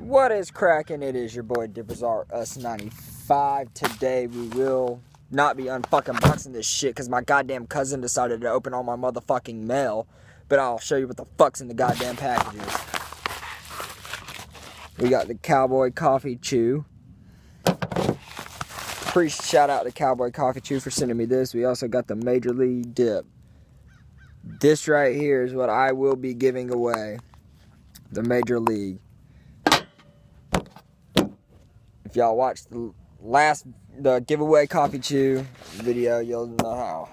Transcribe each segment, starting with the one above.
What is cracking? It is your boy Dippers R Us95. Today we will not be unfucking boxing this shit because my goddamn cousin decided to open all my motherfucking mail. But I'll show you what the fuck's in the goddamn packages. We got the Cowboy Coffee Chew. Pre shout out to Cowboy Coffee Chew for sending me this. We also got the Major League Dip. This right here is what I will be giving away. The Major League. If y'all watched the last the giveaway coffee chew video, you'll know how.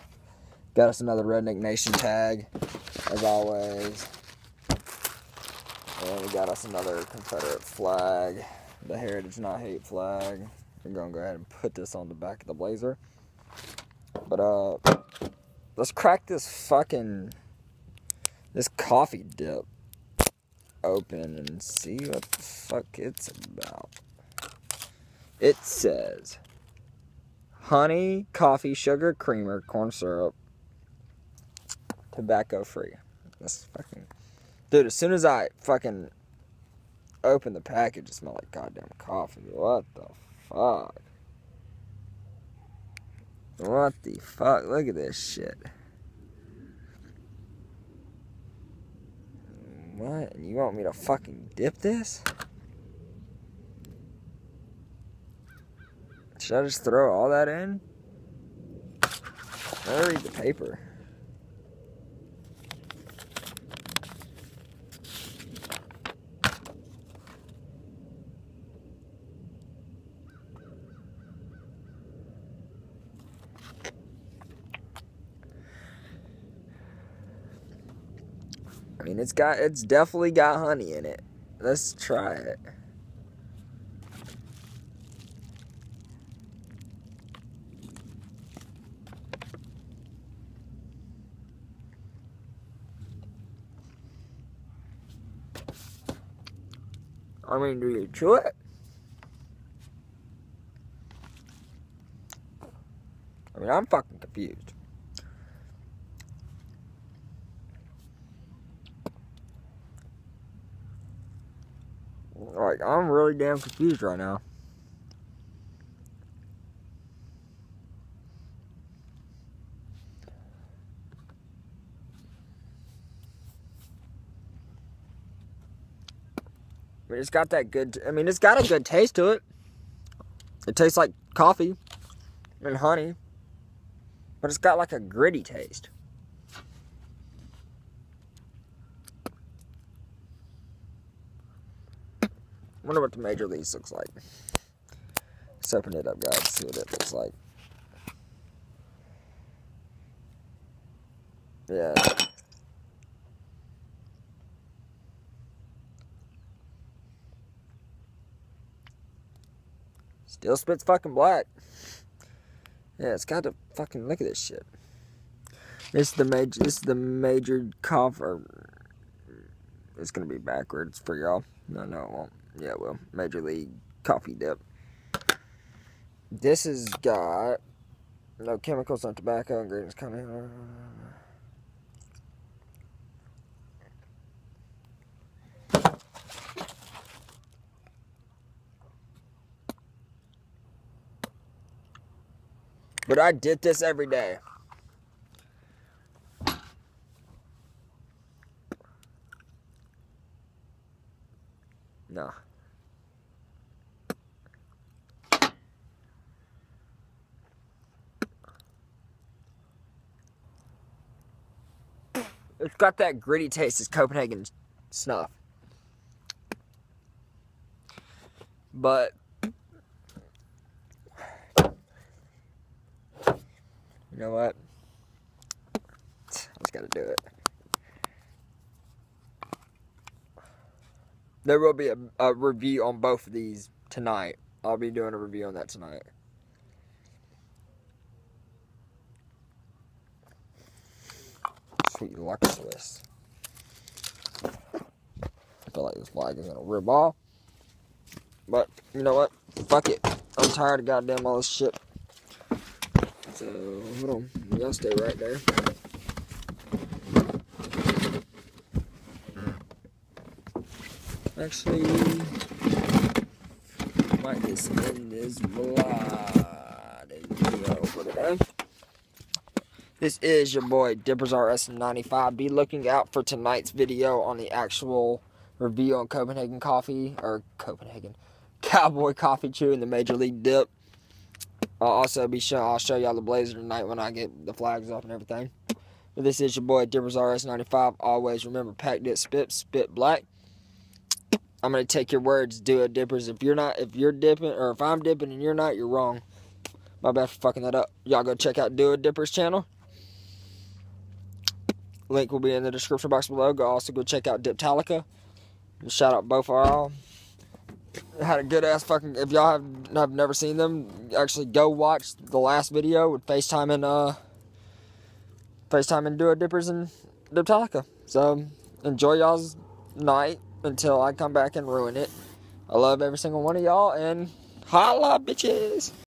Got us another Redneck Nation tag, as always. And we got us another Confederate flag, the Heritage Not Hate flag. We're gonna go ahead and put this on the back of the blazer. But uh let's crack this fucking this coffee dip open and see what the fuck it's about. It says honey, coffee, sugar, creamer, corn syrup, tobacco free. That's fucking dude. As soon as I fucking open the package, it smelled like goddamn coffee. What the fuck? What the fuck? Look at this shit. What? You want me to fucking dip this? Should I just throw all that in? I read the paper. I mean, it's got, it's definitely got honey in it. Let's try it. I mean, do you chew it? I mean, I'm fucking confused. Like, I'm really damn confused right now. I mean, it's got that good. I mean, it's got a good taste to it. It tastes like coffee and honey, but it's got like a gritty taste. Wonder what the major leagues looks like. Let's open it up, guys. See what it looks like. Yeah. Still spits fucking black. Yeah, it's got to fucking look at this shit. This is the major. This is the major cover. It's gonna be backwards for y'all. No, no, it won't. Yeah, well, Major League Coffee Dip. This has got no chemicals, no tobacco, ingredients coming. But I did this every day. No. It's got that gritty taste as Copenhagen snuff. But You know what? I just gotta do it. There will be a, a review on both of these tonight. I'll be doing a review on that tonight. Sweet Luxless. I feel like this flag is gonna rip off. But you know what? Fuck it. I'm tired of goddamn all this shit. So hold on, y'all stay right there. Actually, might just end this vlog video for today. This is your boy Dippers R Us95. Be looking out for tonight's video on the actual review on Copenhagen Coffee or Copenhagen Cowboy Coffee Chew and the Major League Dip. I'll also be show I'll show y'all the blazer tonight when I get the flags up and everything. But this is your boy Dippers R Us95. Always remember pack dip spit spit black. I'm gonna take your words, do it dippers. If you're not if you're dipping or if I'm dipping and you're not, you're wrong. My bad for fucking that up. Y'all go check out Do It Dippers channel. Link will be in the description box below. Go also go check out Diptalica. Shout out both of y'all. Had a good ass fucking. If y'all have, have never seen them, actually go watch the last video with FaceTime and uh, FaceTime and Duo Dippers and Diptalica. So enjoy y'all's night until I come back and ruin it. I love every single one of y'all and holla bitches.